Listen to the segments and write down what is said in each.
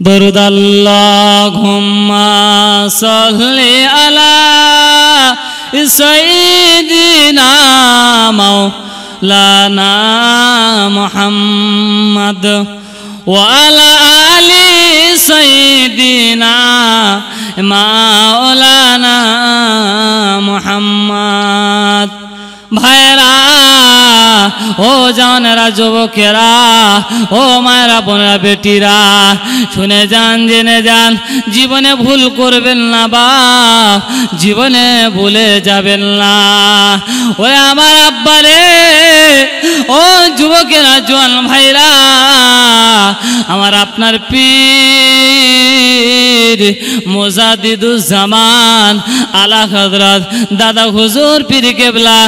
দরুদ আল্লাহুম্মা সাল্লি আলা সাইয়্যিদিনা মাওলানা মুহাম্মদ ওয়া আলা আলি সাইয়্যিদিনা ভাইরা ও জানেরা যুবকেরা, ও মায়েরা, বোনেরা, বেটিরা, শুনে যান, জেনে যান, জীবনে ভুল করবেন না বা জীবনে ভুলে যাবেন না। ওরে আমার আব্বারে ও যুবকেরা, জোয়ান ভাইরা, আমার আপনার পীর মোজাদিদুজ্জামান আলা হজরত দাদা হুজুর পীর কেবলা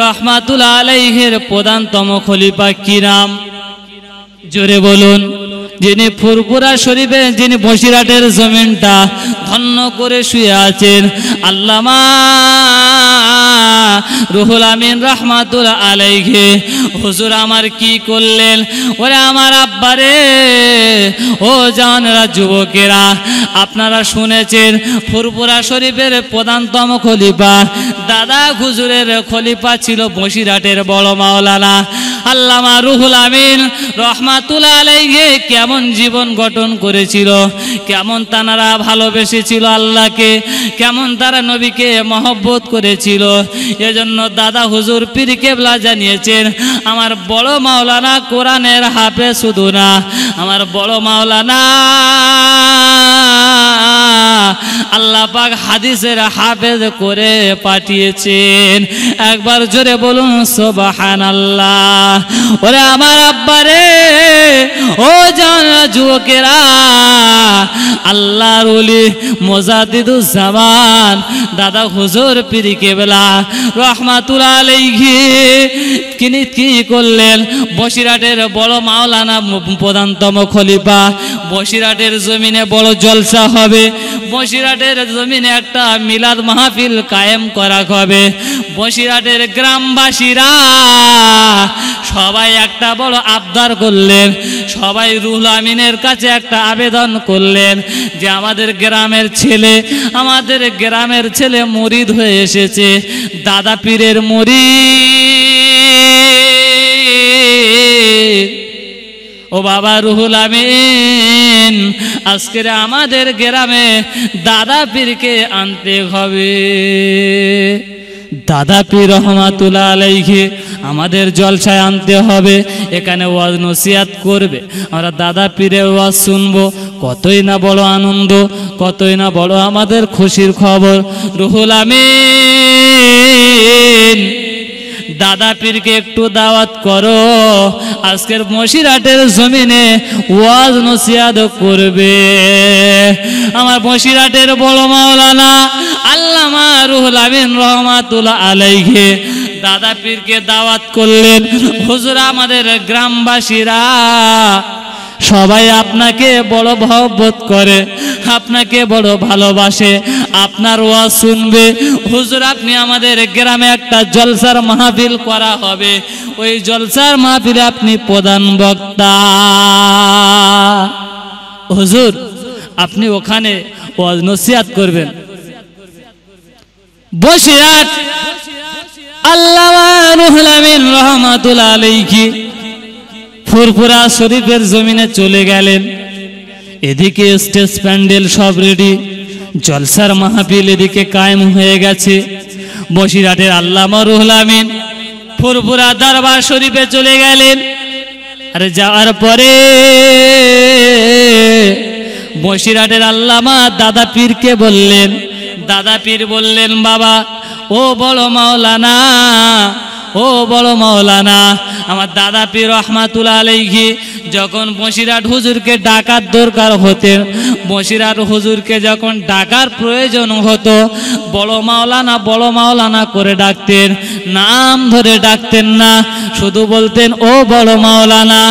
রহমাতুল আলাইহের প্রধানতম খলিফা কিরাম। জোরে বলুন। যিনি ফুরপুরা শরীফে, যিনি বসিরাটের জমিনটা ধন্য করে শুয়ে আছেন আল্লামা রুহুল আমিন রহমাতুল আলাইহে। হুজুর আমার কি করলেন? ওরে আমার আব্বারে ও জানেরা যুবকেরা, আপনারা শুনেছেন ফুরপুরা শরীফের প্রধানতম খলিফা, দাদা হুজুরের খলিফা ছিল বসিরাটের বড় মাওলানা। আল্লামা রুহুল আমিন রহমাতুল আলাইহে কেমন জীবন গঠন করেছিল, কেমন তানারা ভালোবেসেছিল আল্লাহকে, কেমন তারা নবীকে মহব্বত করেছিল, এজন্য দাদা হুজুর পীর কেবলা জানিয়েছেন, আমার বড় মাওলানা কোরআনের হাফে শুধু না, আমার বড় মাওলানা আল্লাহ পাক হাদিসের হাফেজ করে পাঠিয়েছেন। একবার জোরে বলুন সোবাহান আল্লাহ ওরে আমার আব্বারে ও জানা যুবকেরা, আল্লাহর ওলি মোজাদিদুজ্জামান দাদা হুজুর পিরি কেবলা, রহমাতুল আলাইহি, তিনি কি করলেন? বসিরাটের বড় মাওলানা প্রধানতম খলিফা বসিরাটের জমিনে বড় জলসা হবে বসিরাটের জমিনে একটা মিলাদ মাহফিল কায়েম করা হবে। বসিরাটের গ্রামবাসীরা সবাই একটা বড় আবদার করলেন। সবাই রুহুল আমিনের কাছে একটা আবেদন করলেন যে আমাদের গ্রামের ছেলে, আমাদের গ্রামের ছেলে মরিদ হয়ে এসেছে। দাদা পীরের মরিদ। ও বাবা রুহুল আমিন। আজকের আমাদের গ্রামে দাদা পীরকে আনতে হবে। দাদা পীর রহমাতুল্লাহ আলাইকে আমাদের জলসায় আনতে হবে। এখানে ওয়াজ নসিয়াত করবে। আমরা দাদা পীরের ওয়াজ শুনব। কতই না বড় আনন্দ, কতই না বড় আমাদের খুশির খবর। রুহুল আমিন। দাদা পীরকে একটু দাওয়াত করো। আজকের মসিরাটের জমিনে ওয়াজ নসিয়াদ করবে। আমার মসিরাটের বড় মাওলানা আল্লামা রুহুল আমিন রহমাতুল্লাহ আলাইহি দাদা পীরকে দাওয়াত করলেন। হুজুর আমাদের গ্রামবাসীরা সবাই আপনাকে বড় মহব্বত করে, আপনাকে বড় ভালোবাসে, আপনার ওয়াজ শুনবে। হুজুর, আপনি আমাদের গ্রামে একটা জলসার মাহফিল করা হবে। ওই জলসার মাহফিলে আপনি প্রধান বক্তা। হুজুর, আপনি ওখানে ওয়াজ নসিহাত করবেন। বসিরাট আল্লাহ রহমাতুল্লাহ আলাইহি। ফুরফুরা শরীফের জমিনে চলে গেলেন। এদিকে স্টেজ প্যান্ডেল সব রেডি জলসার মাহফিল এদিকে কায়েম হয়ে গেছে। বসিরহাটের আল্লামা রুহুল আমিন ফুরফুরা দরবার শরীফে চলে গেলেন। আর যাওয়ার পরে বসিরহাটের আল্লামা দাদা পীরকে বললেন, দাদা পীর বললেন, বাবা, ও বড় মাওলানা ও বড় মাওলানা আমার দাদা পীর রহমাতুল্লাহ আলাইহি, যখন বসিরাট হুজুরকে ডাকার দরকার হতে বসিরাট হুজুরকে যখন ডাকার প্রয়োজন হতো, বড় মাওলানা বড় মাওলানা করে ডাকতেন, নাম ধরে ডাকতেন না, শুধু বলতেন, ও বড় মাওলানা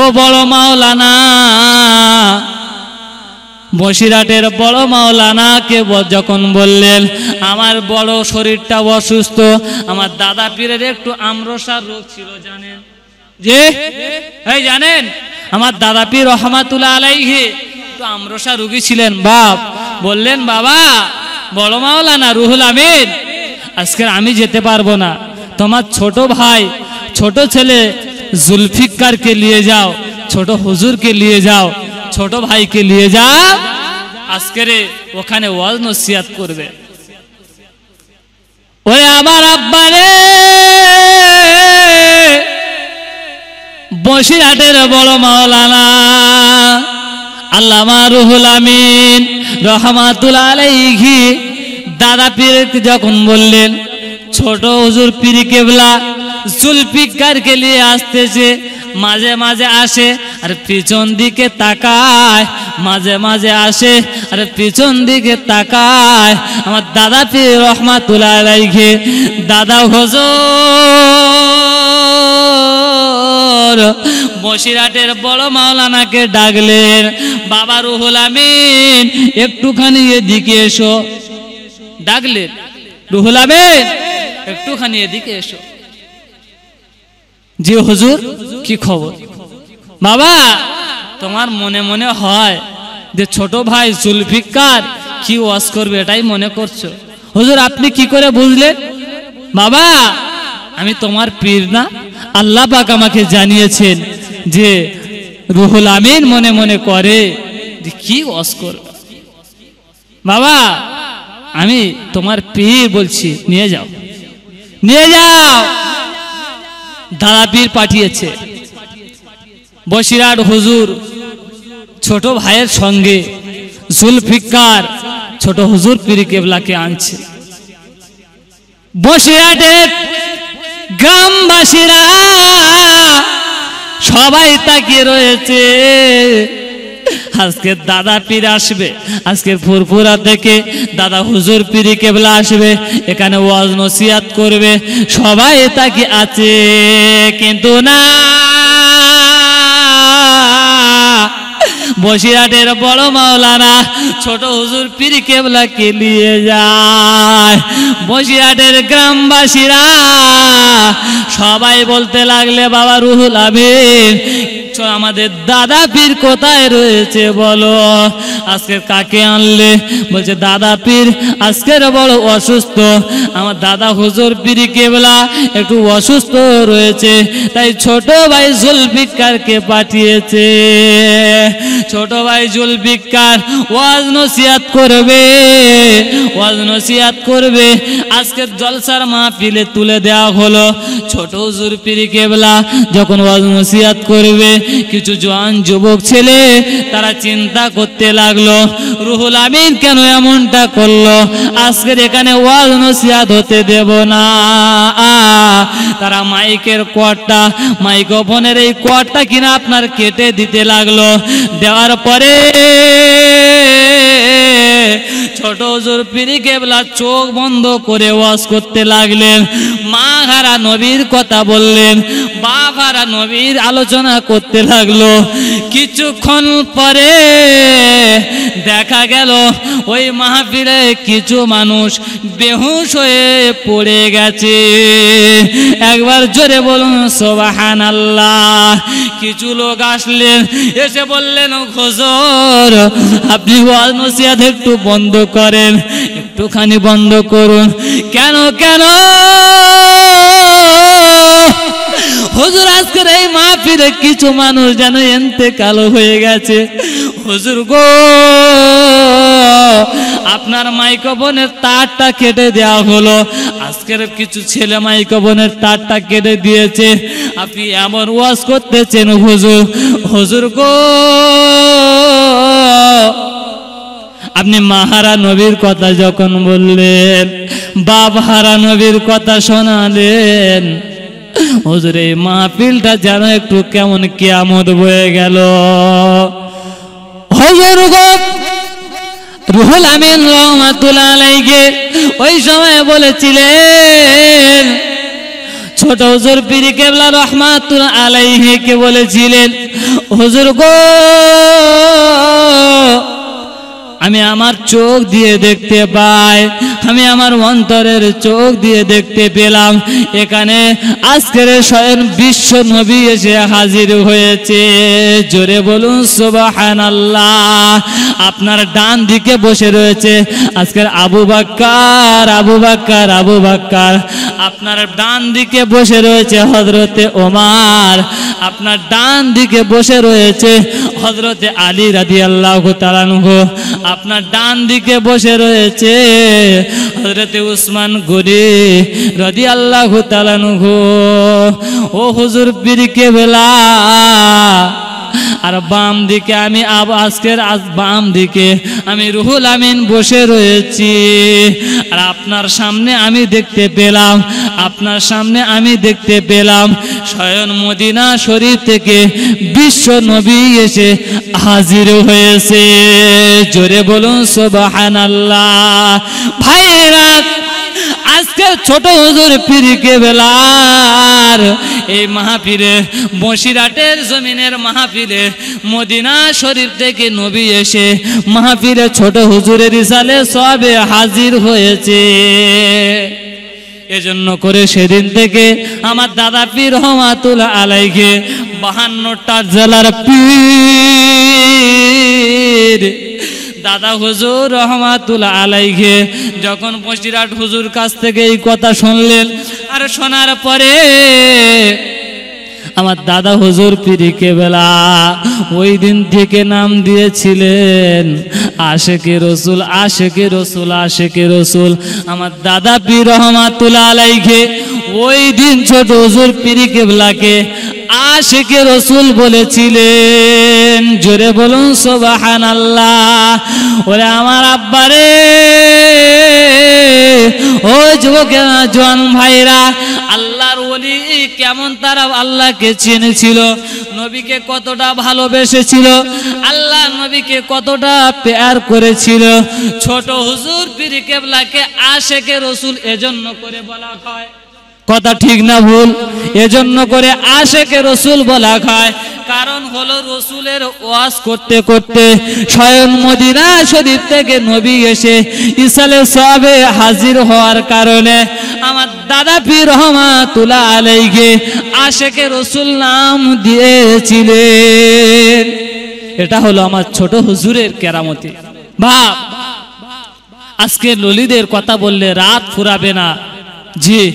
ও বড় মাওলানা বসিরাটের বড় মাওলানাকে যখন বললেন, আমার বড় শরীরটা অসুস্থ, আমার দাদা পীরের একটু আমরসার রোগ ছিল, জানেন? যে এই জানেন, আমার দাদা পীর রহমাতুল্লাহ আলাইহি তো আমরসা রুগী ছিলেন, বাপ। বললেন, বাবা, বড় মাওলানা রুহুল আমিন, আজকে আমি যেতে পারব না। তোমার ছোট ভাই, ছোট ছেলে জুলফিকারকে নিয়ে যাও, ছোট হুজুরকে নিয়ে যাও, ছোট ভাইকে নিয়ে যাও আজকের ওখানে ওয়াজ নসিয়াত করবে। ওরে আমার আব্বারে বসিরহাটের বড় মাওলানা আল্লামা রুহুল আমিন রহমাতুল আলাইহি দাদা পীর যখন বললেন, ছোট হুজুর পীর কেবলা, জুলফিকারকে নিয়ে আসতেছে, মাঝে মাঝে আসে আর পিছন দিকে তাকায়, মাঝে মাঝে আসে, আর পিছন দিকে তাকায়। আমার দাদা পীর রহমাতুল্লাহ আলাইহি, দাদা হুজুর, বসিরহাটের বড় মাওলানাকে ডাকলেন, বাবা রুহুল আমিন, একটুখানি এদিকে এসো। ডাকলেন, রুহুল আমিন, একটুখানি এদিকে এসো। জি হুজুর, কি খবর? বাবা, তোমার মনে মনে হয় যে ছোট ভাই জুলফিকার কি ওয়াজ করবে এটাই মনে করছ? হুজুর, আপনি কি করে বুঝলেন? বাবা, আমি তোমার পীর না, আল্লাহ পাক আমাকে জানিয়েছেন যে রুহুল আমিন মনে মনে করে যে কি ওয়াজ করবে। বাবা, আমি তোমার পীর বলছি, নিয়ে যাও। নিয়ে যাও। দাদা পীর পাঠিয়েছে। বসিরাট হুজুর, ছোট ভাইয়ের সঙ্গে জুলফিকার, ছোট হুজুর পীর কেবলাকে আনছে। বসিরাটের গ্রামবাসীরা সবাই তাকিয়ে রয়েছে। আজকে দাদা পীর আসবে, আজকে ফুরফুরা থেকে দাদা হুজুর পীর কেবলা আসবে, এখানে ওয়াজ নসিয়াত করবে, সবাই তাকে আছে, কিন্তু না। বসিরহাটের বড় মাওলানা, ছোট হুজুর পীর কেবলাকে নিয়ে যায়। বসিরহাটের গ্রামবাসীরা সবাই বলতে লাগলে, বাবা রুহুল আমিন আমাদের দাদা পীর কোথায় রয়েছে বলো? আজকে কাকে আনলে? বলছে, দাদা পীর আজকের বড় অসুস্থ। আমার দাদা হুজুর পীর কেবলা একটু অসুস্থ রয়েছে, তাই ছোট ভাই জুলফিকারকে পাঠিয়েছে। ছোট ভাই জুলফিকার, ওয়াজ নসিয়াত করবে। ওয়াজ নসিয়াত করবে। আজকে জলসার মাহফিলে তুলে দেওয়া হলো ছোট হুজুর পীর কেবলা। যখন ওয়াজ নসিয়াত করবে, কিছু জোয়ান যুবক ছেলে, তারা চিন্তা করতে লাগল, রুহুল আমিন কেন এমনটা করল? আজকের এখানে ওয়াজ নসিয়াত হতে দেব না। তারা মাইকের কোয়ারটা, মাইক্রোফোনের এই কোয়ারটা কিনা আপনার কেটে দিতে লাগল। দেওয়ার পরে ছোট হুজুর পিরি কেবলা চোখ বন্ধ করে ওয়াজ করতে লাগলেন। মা হারা নবীর কথা বললেন, বাপ হারা নবীর আলোচনা করতে লাগল। কিছুক্ষণ পরে দেখা গেল, ওই মাহফিলে কিছু মানুষ বেহুশ হয়ে পড়ে গেছে। একবার জোরে বলুন সোবাহান আল্লাহ কিছু লোক আসলেন, এসে বললেন খোঁজর আপনি ওয়াজ নসিহাত একটু বন্ধ করেন, একটুখানি বন্ধ করুন। কেন কেন? হুজুর, আজকের এই মাহফিলে কিছু মানুষ যেন এনতে কালো হয়ে গেছে। হুজুর গো, আপনার মাইক্রোফোনের তারটা কেটে দেওয়া হলো। আজকের কিছু ছেলে মাইক্রোফোনের তারটা কেটে দিয়েছে। আপনি এমন ওয়াজ করতেছেন হুজুর। হুজুর গো আপনি মাহারা নবীর কথা যখন বললেন, বাপ হারা নবীর কথা শোনালেন, হুজুর, এই মাহফিলটা যেন একটু কেমন কিয়ামত বয়ে গেল। হুজুর রুহুল আমিন রহমাতুল্লাহ আলাইকে ওই সময় বলেছিলেন, ছোট হুজুর পীর কেবলা রহমাতুল্লাহ আলাইহিকে বলেছিলেন, হুজুর গো আমি আমার চোখ দিয়ে দেখতে পাই। আমি আমার অন্তরের চোখ দিয়ে দেখতে পেলাম। এখানে আজকের স্বয়ং বিশ্ব নবী এসে হাজির হয়েছে। জোরে বলুন সুবাহান আল্লাহ আপনার ডান দিকে বসে রয়েছে আজকের আবু বাক্কার আবু বাক্কার আবু বাক্কার। আপনার ডান দিকে বসে রয়েছে হজরতে ওমার। আপনার ডান দিকে বসে রয়েছে হজরতে আলী রাধি আল্লাহ তালানুহ আপনার ডান দিকে বসে রয়েছে। হজরতে উসমান গরি রাধি আল্লাহ তালানুহ ও হুজুর বীরকে বেলা আর বাম দিকে আমি আব আজকের আজ বাম দিকে আমি রুহুল আমিন বসে রয়েছি। আর আপনার সামনে আমি দেখতে পেলাম, আপনার সামনে আমি দেখতে পেলাম স্বয়ং মদিনা শরীফ থেকে বিশ্ব নবী এসে হাজির হয়েছে। জোরে বলুন সোবাহান আল্লাহ ভাইয়েরা আজকে ছোট হুজুর পীরকে বেলার এই মাহফিলে বসিরাটের জমিনের মাহফিলে, মদিনা শরীফ থেকে নবী এসে মাহফিলে ছোট হুজুরের ইসালে সবে হাজির হয়েছে। এজন্য করে সেদিন থেকে আমার দাদা পীর রহমাতুল আলাইকে বাহান্নটা জেলার পীর। দাদা হুজুর রহমাতুল আলাইকে যখন বসিরাট হুজুর কাছ থেকে এই কথা শুনলেন, আর শোনার পরে আমার দাদা হুজুর পিরিকে বেলা ওই দিন থেকে নাম দিয়েছিলেন, আশেকে রসুল আশেকে রসুল আশেকে রসুল। আমার দাদা পীর রহমাতুল আলাইকে ওই দিন ছোট হুজুর পিরি কেবলাকে আশেকে রসুল বলেছিলেন, জোরে বলুন সোবাহান আল্লাহ ওরে আমার আব্বারে ও যুবক জোয়ান ভাইরা, আল্লাহর ওলি কেমন তারা আল্লাহকে চিনেছিল, নবীকে কতটা ভালোবেসেছিল, আল্লাহ নবীকে কতটা পেয়ার করেছিল। ছোট হুজুর পিরি কেবলাকে আশেকে রসুল এজন্য করে বলা হয়। কথা ঠিক না ভুল? এজন্য করে আশেকে রসুল বলা খায় কারণ হলো রসুলের ওয়াজ করতে করতে স্বয়ং মদিনা শরীফ থেকে নবী এসে ইসালে সবে হাজির হওয়ার কারণে আমার দাদা পীর তুলা আলাইকে আশেকে রসুল নাম দিয়েছিলেন। এটা হলো আমার ছোট হুজুরের কেরামতি। ভাব আজকে ললিদের কথা বললে রাত ফুরাবে না। জি।